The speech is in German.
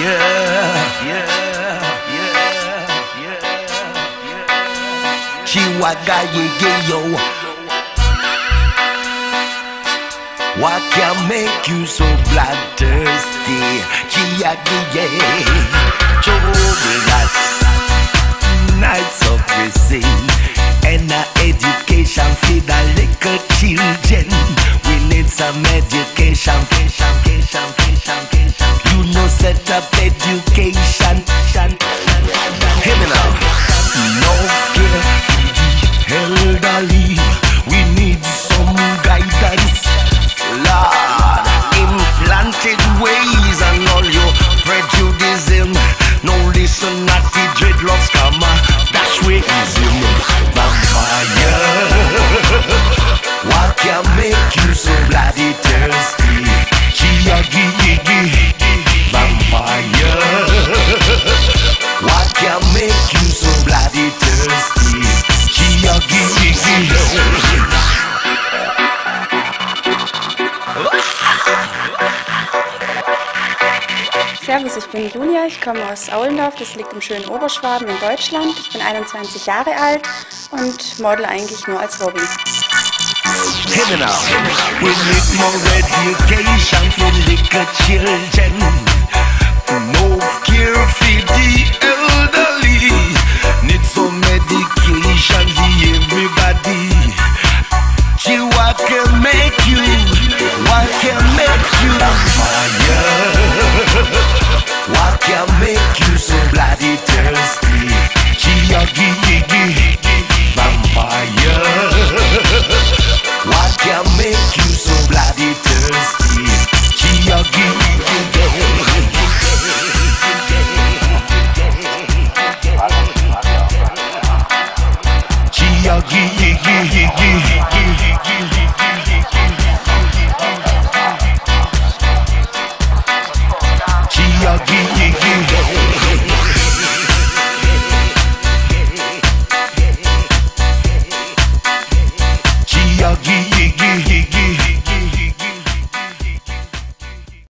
yeah, yeah, yeah, yeah. Chihuahua, yeah, yeah, yo. What can make you so bloodthirsty? Chihuahua, yeah. Servus, ich bin Julia, ich komme aus Aulendorf, das liegt im schönen Oberschwaben in Deutschland. Ich bin 21 Jahre alt und model eigentlich nur als Hobby. Hear me now. We need more education for little children. 헬스티 기억이 기억이 이기 이기 기억이 이기